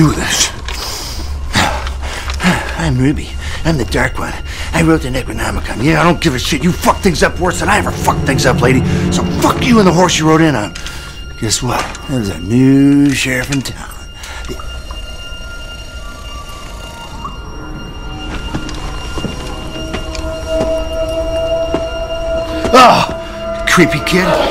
do this. I'm Ruby. I'm the Dark One. I wrote the Necronomicon. Yeah, I don't give a shit. You fuck things up worse than I ever fucked things up, lady. So fuck you and the horse you rode in on. Guess what? There's a new sheriff in town. Oh, creepy kid.